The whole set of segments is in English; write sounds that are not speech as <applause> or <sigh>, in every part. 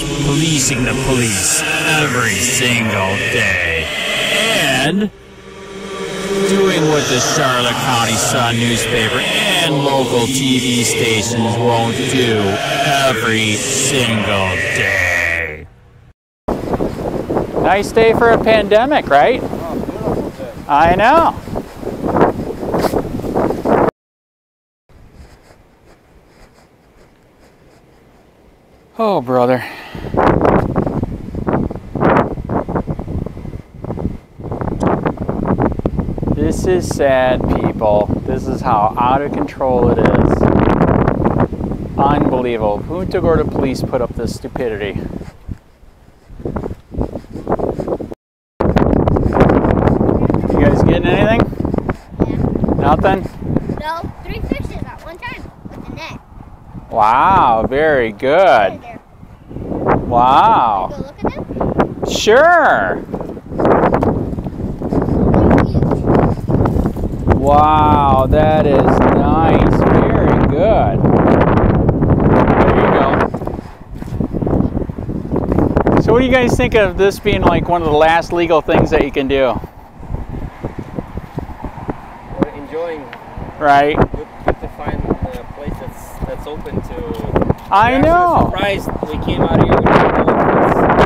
policing the police every single day. And doing what the Charlotte County Sun newspaper and local TV stations won't do every single day. Nice day for a pandemic, right? Oh, I know. Oh, brother. This is sad, people. This is how out of control it is. Unbelievable. Punta Gorda police put up this stupidity. You guys getting anything? Yeah. Nothing? No, three fishes at one time with the net. Wow, very good. There. Wow. Go look at them. Sure. Wow, that is nice. Very good. There you go. So, what do you guys think of this being like one of the last legal things that you can do? We're enjoying. Right? Good, good to find a place that's open to. I know. Surprised we came out here. We didn't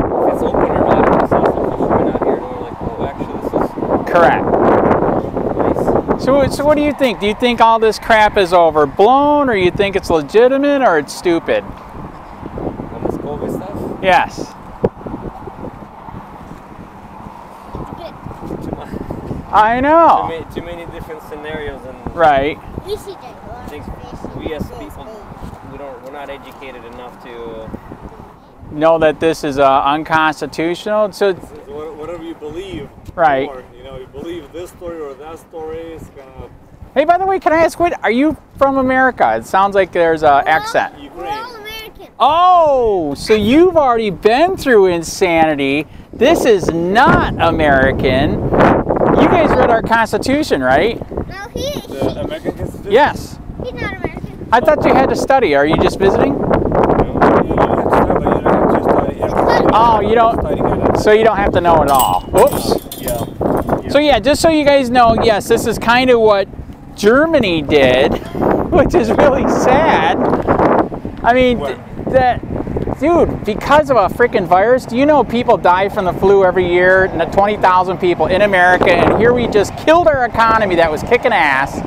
know if it's, open or not. We saw some fishermen out here, and we were like, "Oh, actually, this Correct. is nice." So, so what do you think? Do you think all this crap is overblown, or you think it's legitimate, or it's stupid? On this COVID stuff, Yes. too, much, I too, know. many, too many different scenarios, and Right. We see them. I think we as people, we don't, we're not educated enough to. Know that this is uh, unconstitutional. So, whatever you believe. Right. Or, you know, you believe this story or that story. It's gonna hey, by the way, can I ask what? Are you from America? It sounds like there's a accent. We're Ukraine. all American. Oh, so you've already been through insanity. This is not American. You guys read our Constitution, right? No, he, The American Constitution. Yes. he's not American. I thought you had to study. Are you just visiting? You, you don't have to study, but you don't have to study everything. Oh, you don't- So you don't have to know it all. Uh, Oops. Yeah. So yeah, just so you guys know, yes, this is kind of what Germany did, <laughs> which is really sad. I mean, th- that, dude, because of a freaking virus, do you know people die from the flu every year? and 20,000 people in America, and here we just killed our economy that was kicking ass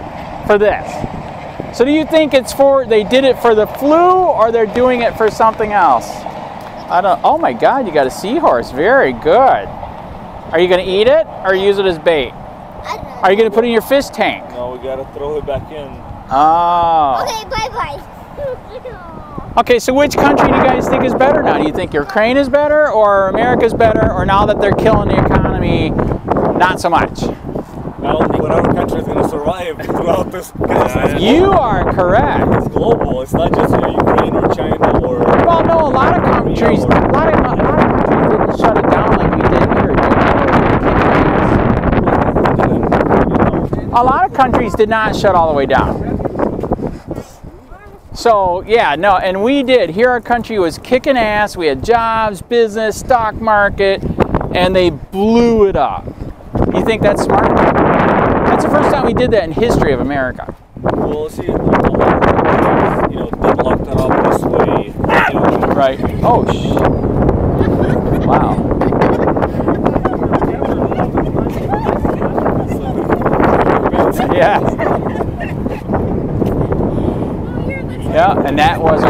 for this. So do you think it's for they did it for the flu or they're doing it for something else? I don't. Oh my God, you got a seahorse. Very good. Are you going to eat it or use it as bait? I don't. Are you going to put it in your fish tank? No, we gotta throw it back in. Oh. Okay, bye bye. <laughs> Okay, so which country do you guys think is better now? Do you think Ukraine is better or America's better or now that they're killing the economy, not so much? Well, whatever country is gonna survive <laughs> throughout this. <laughs> It's, You are correct. it's global. It's not just Ukraine or China or. Well, no, a lot of countries, a lot of, a lot of countries didn't shut it down like we did here. A lot of countries did not shut all the way down. So yeah, no, and we did. Here, our country was kicking ass. We had jobs, business, stock market, and they blew it up. You think that's smart? That's the first time we did that in history of America. Well, see, you know, that up this way. You know, Right. Oh, sh- wow. Yeah. Yeah, and that wasn't we know that you know, Ukraine,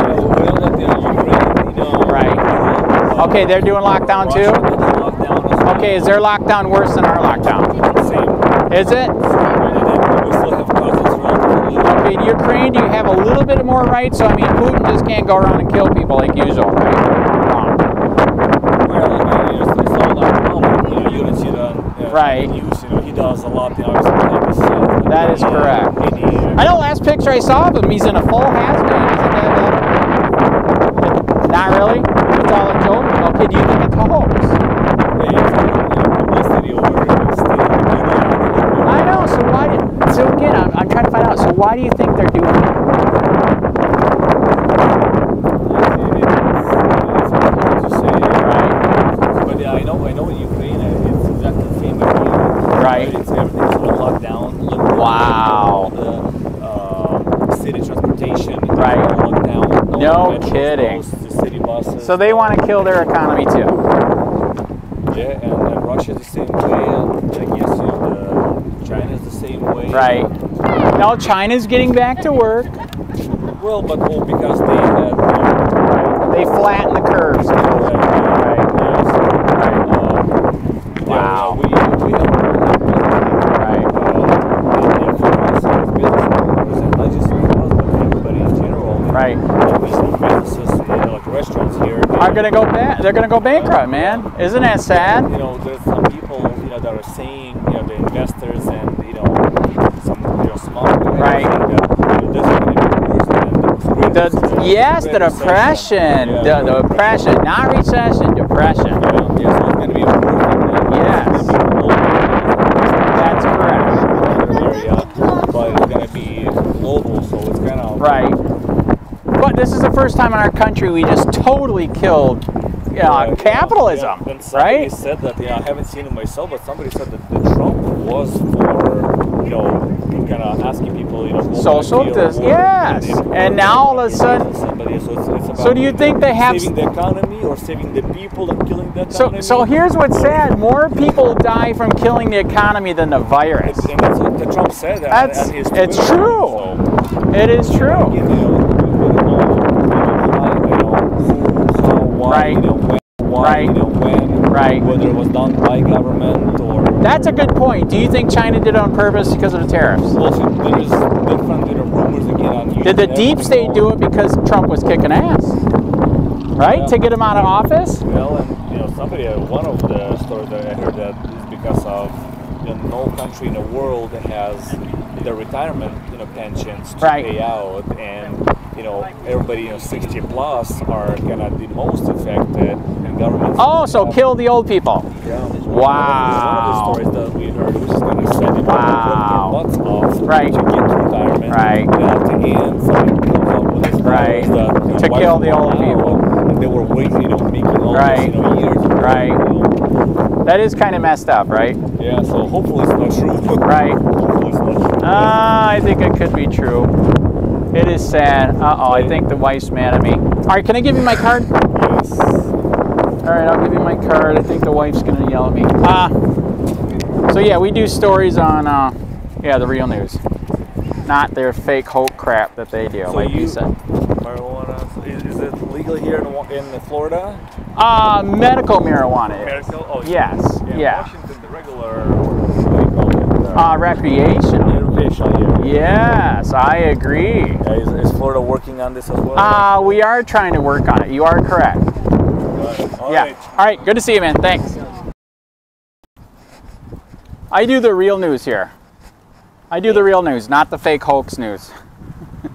you know, right. Okay, they're doing lockdown too. did lockdown as well. Okay, is their lockdown worse than our lockdown? Is it? We still have cousins around the world. Okay, in Ukraine, do you have a little bit more rights? So I mean, Putin just can't go around and kill people like usual, right? Wrong. Well, I mean, you just it's all like, you don't see that uh, Right. on the news. You know, he does a lot. You know, obviously, like he said, That is correct. I know last picture I saw of him, he's in a full hazmat. Isn't that uh, Not really? It's all a joke? Okay, do you think it's a hoax? yeah, it's, you know, publicity or state media. I know, so why did, so again, I'm, I'm trying to find out, so why do you think they're doing it? It's, it's, it's, No metros kidding. goes, the city buses. So they want to kill their economy too. Yeah, and, and Russia the same way, and I guess you know, the, China is the same way. Right. Now China's getting back to work. Well, but well, because they had. Uh, They flatten the curves. right. Right. Yes. Um, Wow. Yeah, we, we have. Right. Uh, and, and for us as business owners, and not just for us, but everybody in general. Right. Like these businesses, you know, like restaurants here. Are gonna go back. They're gonna go bankrupt, man. Isn't that sad? you know, there's some people, you know, that are saying, you know, the investors and, you know, some, you know, small Right. that, you know, this is going to be worse than the The yes, the depression. Yeah, The, the depression, not recession, depression. Yeah, yeah, so it's going to be worse than that. Yes. It's gonna be global. That's correct. Area, but it's going to be global, so it's kind of Right. But this is the first time in our country we just totally killed uh, Yeah, capitalism, yeah. And somebody right? said that, yeah, I haven't seen it myself, but somebody said that the Trump was for, you know, kind of asking people, you know, Social back to your dis- work yes. and, And now all of a sudden- somebody, so, it's, it's about So do you think they have- saving the economy or saving the people and killing the So, economy? so here's what's sad: more people die from killing the economy than the virus. And that's what Trump said. That's- at his it's true. So, It is true. know, we don't know, you know, how, you know, who, how, why, Right. you know, when, Right. you know, when, Right. whether it was done by government or That's a good point. Do you think China did it on purpose because of the tariffs? Also, there's different you know, rumors again on YouTube. Did the deep state do it because Trump was kicking ass? Right? Yeah. To get him out of office? Well, and you know, somebody, uh, one of the stories that I heard that is because of you know, no country in the world has the retirement you know pensions to Right. pay out, and everybody you know 60 plus are of the most affected, and governments. Oh, so kill the old people. Yeah. Wow. One of the stories that we heard was going to send it Wow. off Right. to get to retirement. Right. At the end, somebody comes up with this Right. that, you know, To kill the old out, people. And they were waiting, you know, making all Right. this, you know, years. Right. Know. That is kind of messed up, right? Yeah, so hopefully it's not true. <laughs> Right. hopefully it's not true. Uh, I think it could be true. It is sad. Uh oh, I think the wife's mad at me. All right, can I give you my card? yes. All right, I'll give you my card. I think the wife's gonna yell at me. Ah. so yeah, we do stories on, uh, yeah, the real news, not their fake hoax crap that they do, So like you you- said. Marijuana, is, is it legal here in, in Florida? Uh, medical marijuana. Medical? Oh, Yes, Yeah, yeah. Washington, the regular, what do you call it? Uh, recreational. recreational, yeah. Yes, I agree. Yeah, is, is Florida working on this as well? Uh, we are trying to work on it. You are correct. All yeah. right. All right. Good to see you, man. Thanks. I do the real news here. I do the real news, not the fake hoax news. <laughs>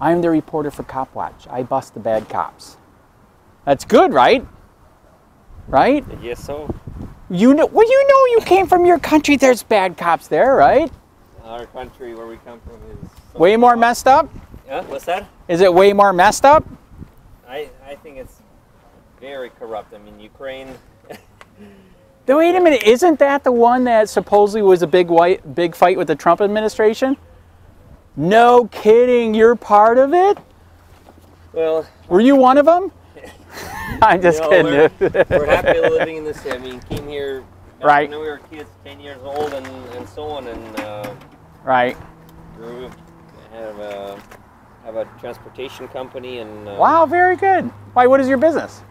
I am the reporter for Cop Watch. I bust the bad cops. That's good, right? Right? Yes, so. You know, well, you know, you came from your country. There's bad cops there, right? Our country where we come from is. Way more messed up. Yeah, what's that? Is it way more messed up? I, I think it's very corrupt. I mean, Ukraine. <laughs> Then Wait a minute, isn't that the one that supposedly was a big white big fight with the Trump administration? No kidding, you're part of it? Well, Were you one of them? <laughs> I'm just you know, kidding. We're, we're happy living in this. I mean, came here. Right. When we were kids, 10 years old, and, and so on, and uh, right. grew, have a have a transportation company and uh, Wow, very good. Why, what is your business?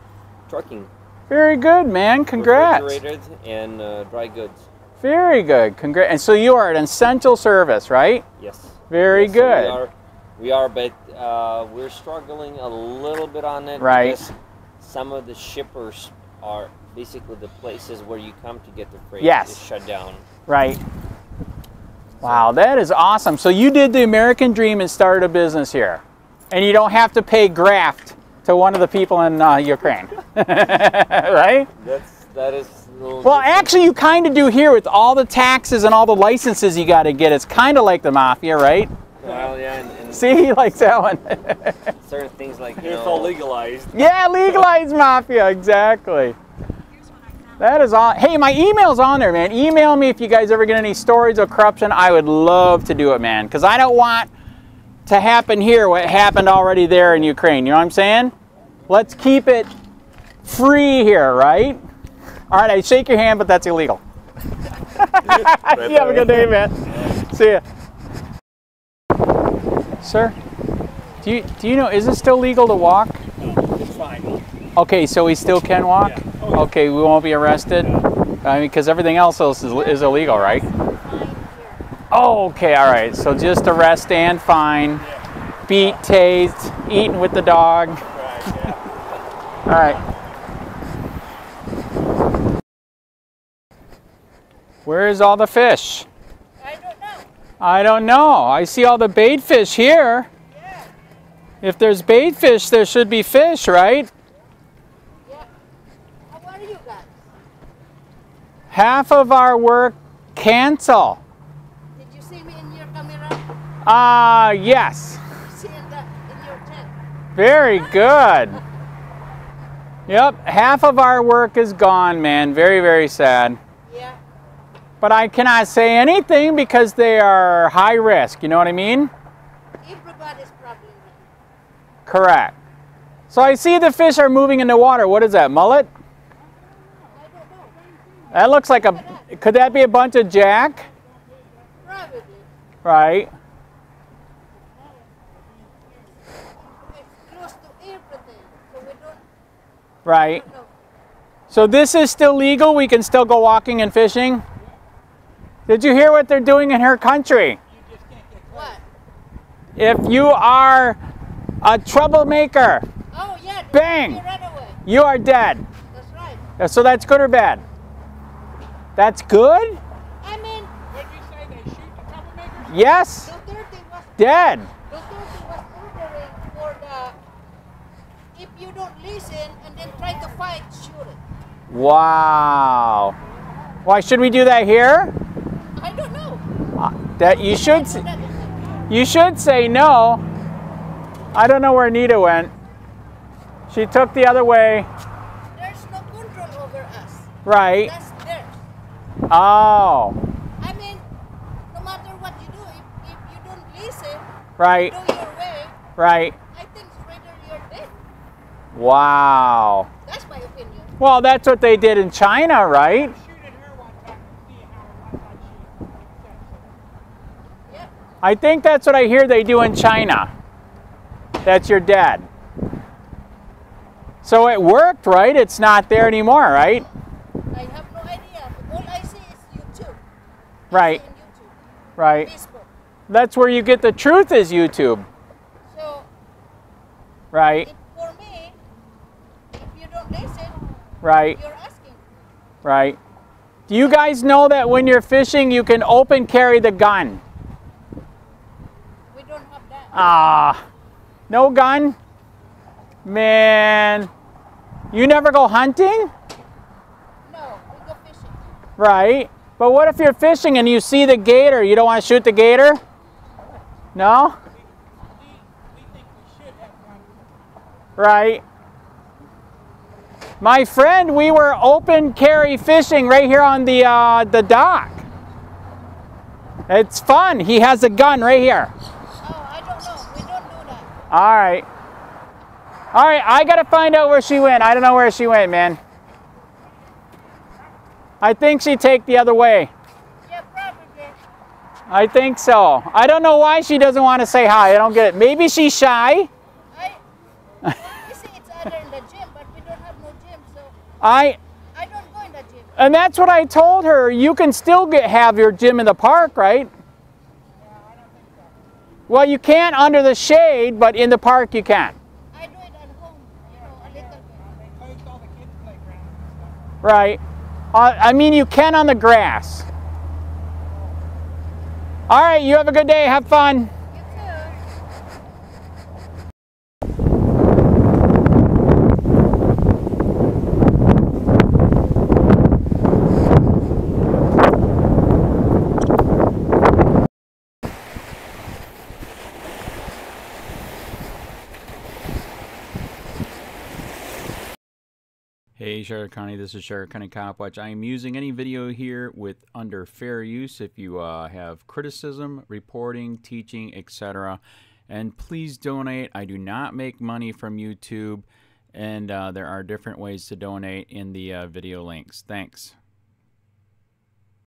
trucking, Very good, man. Congrats. refrigerated and uh, dry goods. Very good. Congrats. And so you are an essential service, right? Yes. Very Yes, so good. We are, we are but uh, we're struggling a little bit on it. Right. Some of the shippers are basically the places where you come to get the freight Yes. is shut down. Right. Wow, that is awesome. So you did the American dream and started a business here. And you don't have to pay graft to one of the people in uh, Ukraine. <laughs> right? That's that is. little Well, actually, you kind of do here with all the taxes and all the licenses you got to get. It's kind of like the mafia, right? Well, yeah, <laughs> See, he likes that one. <laughs> certain things like you It's know, all legalized. yeah, legalized mafia, exactly. That is all. Hey, my email's on there, man. Email me if you guys ever get any stories of corruption. I would love to do it, man, because I don't want to happen here what happened already there in Ukraine. You know what I'm saying? Let's keep it free here, right? All right, I shake your hand, but that's illegal. <laughs> you have a good day, man. See ya. Sir, do you do you know is it still legal to walk? No, It's fine. Okay, so we still can walk. Yeah. Oh, yeah. Okay, we won't be arrested. I mean, because everything else is, is illegal, right? Oh, okay, all right. So just arrest and fine, beat, tased, eating with the dog. All right. Where is all the fish? I don't know. I don't know. I see all the bait fish here. If there's bait fish, there should be fish, right? Yeah. How are you guys? Half of our work cancel. Did you see me in your camera? Ah, yes. See in the in your tent? Very good. <laughs> Yep, half of our work is gone, man. Very, very sad. But I cannot say anything because they are high risk. You know what I mean? Everybody's. Correct. So I see the fish are moving in the water. What is that, mullet? I don't know. That looks like a. Could that be a bunch of jack? Probably. Right. It's close to everything, so we don't Right. So this is still legal. We can still go walking and fishing. Did you hear what they're doing in her country? If you are a troublemaker, Oh yeah. Bang! You you are dead. That's right. So that's good or bad? That's good? I mean, Yes. Duterte was Dead. Duterte was ordering for the if you don't listen and then try to fight, shoot it. Wow. Why should we do that here? I don't know. Uh, That you should you should say no. I don't know where Nita went. She took the other way. There's no control over us. Right. That's theirs. Oh. I mean, no matter what you do, if, if you don't listen, Right. do your way, Right. I think it's rather you're dead. Wow. That's my opinion. Well, that's what they did in China, right? I think that's what I hear they do in China. That's your dad. So it worked, right? It's not there anymore, right? I have no idea. All I see is YouTube. Right. YouTube, Right. Facebook. That's where you get the truth is YouTube, So right? for me, if you don't listen, Right. you're asking. Right. Do you guys know that when you're fishing, you can open carry the gun? We don't have that. Ah, no gun? Man, you never go hunting? No, we go fishing. Right. But what if you're fishing and you see the gator? You don't want to shoot the gator? No? Right. My friend, we were open carry fishing right here on the uh, the dock. It's fun. He has a gun right here. Oh, I don't know. We don't do that. All right. All right, I got to find out where she went. I don't know where she went, man. I think she take the other way. Yeah, probably. I think so. I don't know why she doesn't want to say hi. I don't get it. Maybe she's shy. I. you see, it's either in the gym, but we don't have no gym, so I I don't go in the gym. and that's what I told her. You can still get have your gym in the park, right? Well, you can't under the shade, but in the park you can. I do it at home, you know, a little bit. Right. Uh, I mean, you can on the grass. All right, you have a good day. Have fun. Hey, Charlotte County, this is Charlotte County Cop Watch. I am using any video here with under fair use if you uh, have criticism, reporting, teaching, etc. And please donate. I do not make money from YouTube, and uh, there are different ways to donate in the uh, video links. Thanks.